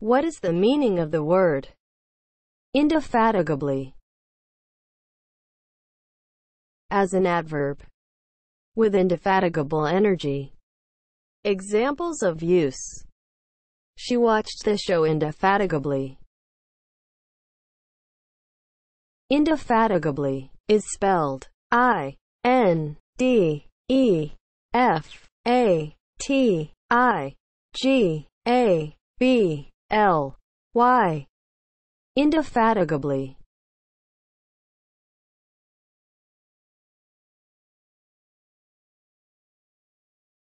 What is the meaning of the word indefatigably as an adverb with indefatigable energy? Examples of use. She watched the show indefatigably. Indefatigably is spelled I N D E F A T I G A B L Y. Indefatigably